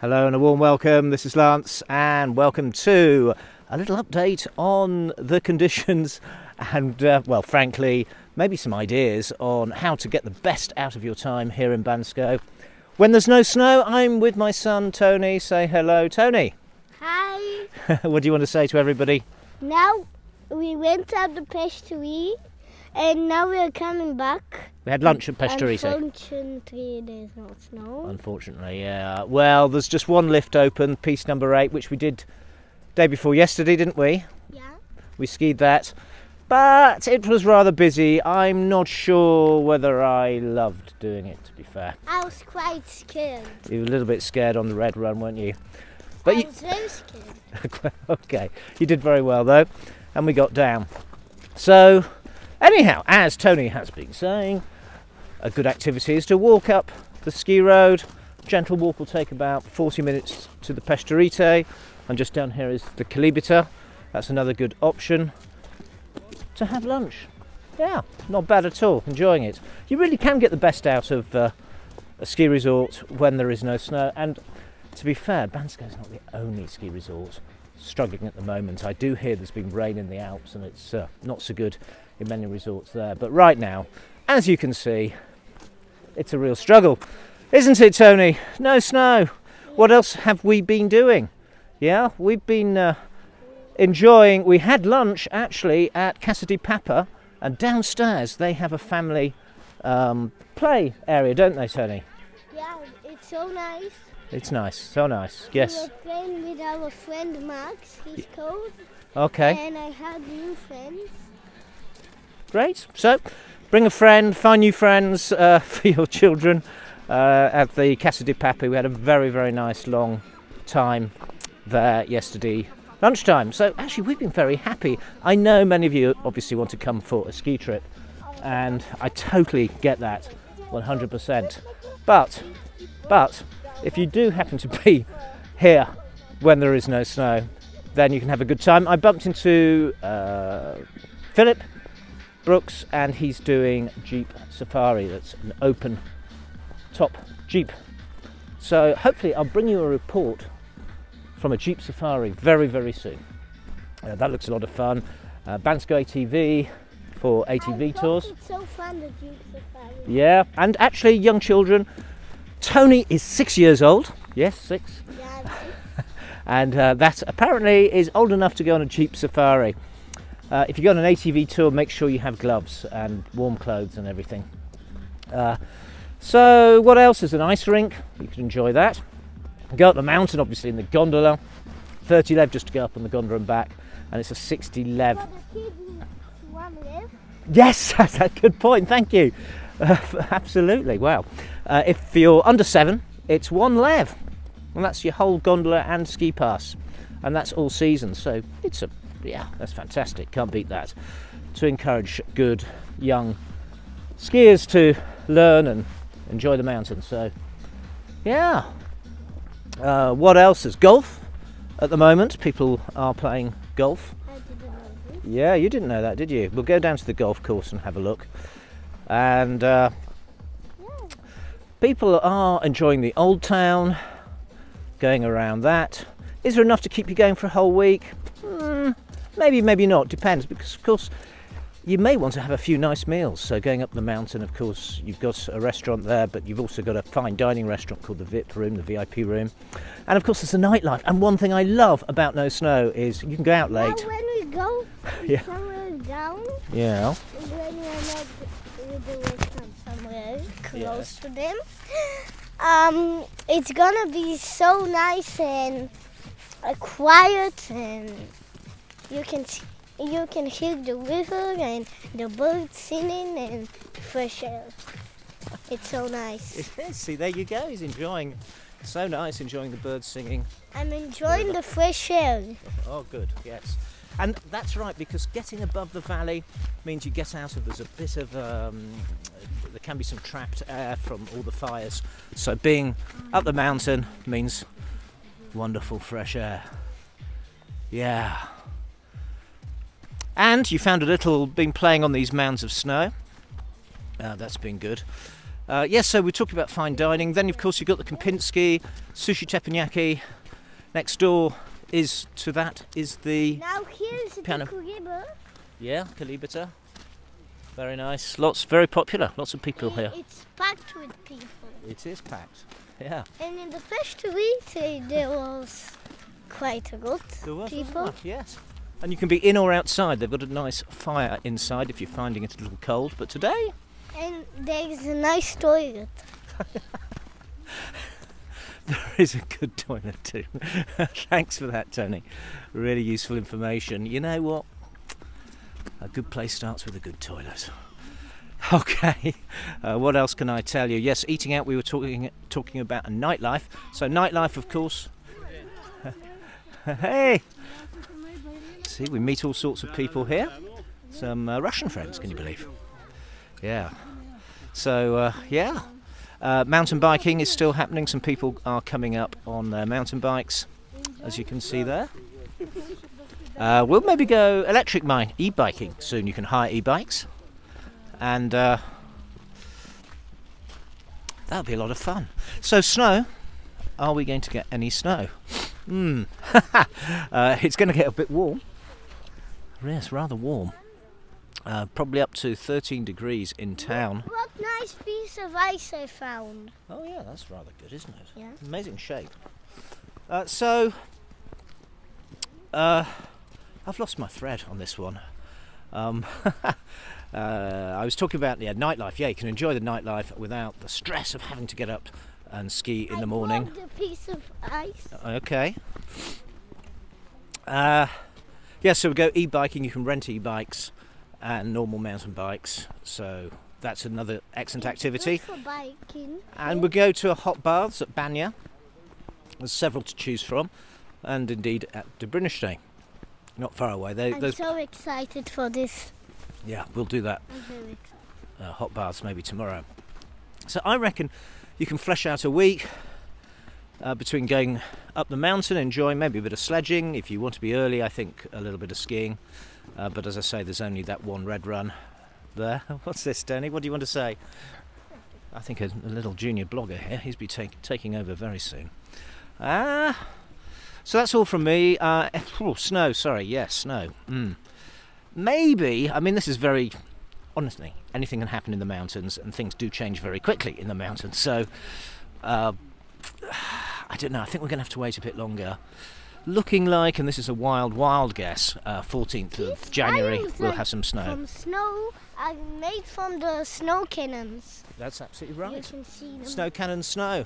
Hello and a warm welcome. This is Lance, and welcome to a little update on the conditions and, uh, well, frankly, maybe some ideas on how to get the best out of your time here in Bansko. When there's no snow, I'm with my son Tony. Say hello, Tony. Hi. what do you want to say to everybody? Now we went out the pastry and now we're coming back. We had lunch at Peshterite. Unfortunately, there's no snow. Unfortunately, yeah. Well, there's just one lift open, piece number eight, which we did day before yesterday, didn't we? Yeah. We skied that. But it was rather busy. I'm not sure whether I loved doing it, to be fair. I was quite scared. You were a little bit scared on the red run, weren't you? I But you, was very scared. okay, you did very well though, and we got down. So, anyhow, as Tony has been saying, a good activity is to walk up the ski road. Gentle walk will take about 40 minutes to the Peshterite, and just down here is the Calibita. That's another good option to have lunch. Yeah, not bad at all. Enjoying it. You really can get the best out of uh, a ski resort when there is no snow. And to be fair, Bansko is not the only ski resort struggling at the moment. I do hear there's been rain in the Alps and it's uh, not so good in many resorts there. But right now, as you can see, it's a real struggle. Isn't it, Tony? No snow. What else have we been doing? Yeah, we've been uh, enjoying. We had lunch actually at Cassidy Papa, and downstairs they have a family um, play area, don't they, Tony? Yeah, it's so nice. It's nice, so nice. Yes. We were playing with our friend Max, he's called. Okay. And I had new friends. Great. So, bring a friend, find new friends uh, for your children uh, at the Casa di Papi. We had a very, very nice long time there yesterday lunchtime. So, actually, we've been very happy. I know many of you obviously want to come for a ski trip, and I totally get that 100%. But, but, if you do happen to be here when there is no snow, then you can have a good time. I bumped into uh, Philip Brooks, and he's doing Jeep Safari. That's an open top Jeep. So hopefully, I'll bring you a report from a Jeep Safari very, very soon. Uh, that looks a lot of fun. Uh, Bansko ATV for ATV I tours. It's so fun the Jeep Safari. Yeah, and actually, young children. Tony is six years old. Yes, six. Yeah, and uh, that apparently is old enough to go on a Jeep Safari. Uh, if you go on an ATV tour, make sure you have gloves and warm clothes and everything. Uh, so, what else? There's an ice rink. You can enjoy that. Go up the mountain, obviously, in the gondola. 30 lev just to go up on the gondola and back, and it's a 60 lev. for the kids who want to live. Yes, that's a good point. Thank you. Uh, absolutely. Wow. Uh, if you're under seven, it's one lev, and that's your whole gondola and ski pass, and that's all season. So it's a yeah, that's fantastic. Can't beat that. To encourage good young skiers to learn and enjoy the mountains. So yeah. Uh, what else? is golf at the moment. People are playing golf. I didn't know this. Yeah, you didn't know that, did you? We'll go down to the golf course and have a look. And uh, people are enjoying the old town, going around that. Is there enough to keep you going for a whole week? Maybe, maybe not. Depends, because of course you may want to have a few nice meals. So going up the mountain, of course, you've got a restaurant there, but you've also got a fine dining restaurant called the VIP Room, the VIP Room, and of course there's the nightlife. And one thing I love about no snow is you can go out Now late. when we go Yeah. somewhere down, Yeah. when we're not the restaurant somewhere close Yes. to them, um, it's gonna be so nice and quiet, and you can s- you can hear the river and the birds singing and fresh air. It's so nice. See, there you go. He's enjoying. So nice, enjoying the birds singing. I'm enjoying the fresh air. Oh, good. Yes. And that's right because getting above the valley means you get out of. There's a bit of. Um, there can be some trapped air from all the fires. So being up the mountain means wonderful fresh air. Yeah. And you found a little. Been playing on these mounds of snow. Uh, that's been good. Uh, yes, so we're talking about fine dining. Then, of course, you've got the Kempinski, Sushi Teppanyaki. Next door is to that is the Now here's the Piano. Kuriba. yeah Kalibata. Very nice. Lots, very popular. Lots of people here. It's packed with people. It is packed. Yeah. And in the first week, there was quite a lot There was, people. Yes. And you can be in or outside. They've got a nice fire inside if you're finding it a little cold. But today, And there's a nice toilet. there is a good toilet too. Thanks for that, Tony. Really useful information. You know what? A good place starts with a good toilet. Okay. Uh, what else can I tell you? Yes, eating out. We were talking talking about a nightlife. So nightlife, of course. hey. See, we meet all sorts of people here. Some uh, Russian friends, can you believe? Yeah. So uh, yeah. Uh, mountain biking is still happening. Some people are coming up on their mountain bikes, as you can see there. Uh, we'll maybe go electric mine, e-biking soon. You can hire e-bikes, and uh, that'll be a lot of fun. So snow. Are we going to get any snow? Hmm. uh, it's going to get a bit warm. Yes, rather warm. Uh, probably up to 13 degrees in town. What nice piece of ice I found. Oh yeah, that's rather good, isn't it? Yeah. Amazing shape. Uh, so, uh, I've lost my thread on this one. Um, uh, I was talking about yeah, nightlife. Yeah, you can enjoy the nightlife without the stress of having to get up and ski in I the morning. found a piece of ice. Okay. Uh, yeah, so we go e-biking. You can rent e-bikes and normal mountain bikes. So that's another excellent activity. And we go to a hot baths at Banya. There's several to choose from, and indeed at Dobrinishte. Not far away. They, I'm so excited for this. yeah, we'll do that. I'm very excited. Uh, hot baths maybe tomorrow. So I reckon you can flesh out a week uh, between going up the mountain, enjoying maybe a bit of sledging. If you want to be early, I think a little bit of skiing. Uh, but as I say, there's only that one red run there. What's this, Danny? What do you want to say? I think a, a little junior blogger here. He's be take, taking over very soon. Ah, so that's all from me. Uh, oh, snow. Sorry, yes, snow. Mm. Maybe. I mean, this is very honestly, anything can happen in the mountains, and things do change very quickly in the mountains. So, uh, I don't know. I think we're going to have to wait a bit longer. Looking like, and this is a wild, wild guess, uh, 14th of These January we'll have some snow. From snow, are made from the snow cannons. That's absolutely right. You can see them. Snow cannon, snow.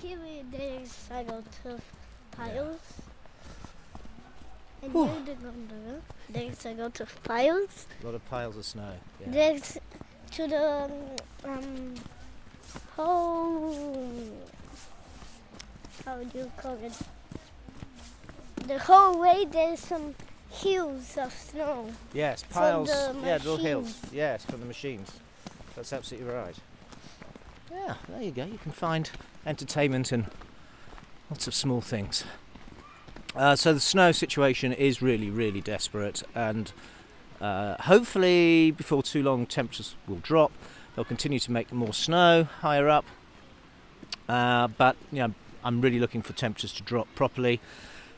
Here there's a lot of piles. And Whew. here. There's a lot of piles. A lot of piles of snow. Yeah. There's to the um whole how do you call it? The whole way there's some hills of snow. Yes, From piles. the yeah, little hills. machines. Yes, from the machines. That's absolutely right. Yeah, there you go. You can find entertainment in lots of small things. Uh, so the snow situation is really, really desperate, and uh, hopefully before too long temperatures will drop. They'll continue to make more snow higher up, uh, but you know, I'm really looking for temperatures to drop properly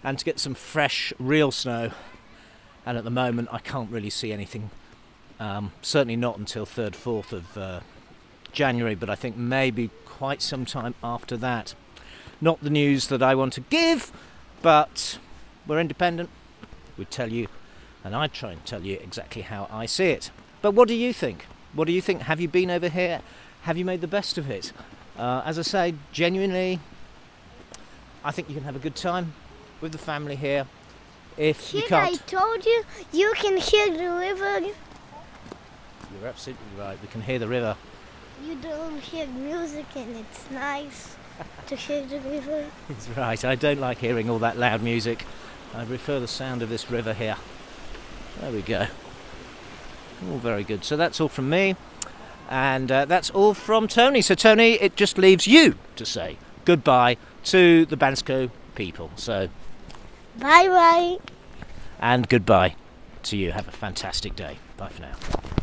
and to get some fresh, real snow. And at the moment, I can't really see anything. Um, certainly not until third, fourth of uh, January, but I think maybe quite some time after that. Not the news that I want to give, but we're independent. We tell you, and I try and tell you exactly how I see it. But what do you think? What do you think? Have you been over here? Have you made the best of it? Uh, as I say, genuinely, I think you can have a good time with the family here. If you can't, I told you, you can hear the river. you're absolutely right. We can hear the river. You don't hear music and it's nice to hear the river. That's right. I don't like hearing all that loud music. I prefer the sound of this river here. There we go. All very good. So that's all from me. And uh, that's all from Tony. So, Tony, it just leaves you to say goodbye to the Bansko people. So, Bye bye. and goodbye to you. Have a fantastic day. Bye for now.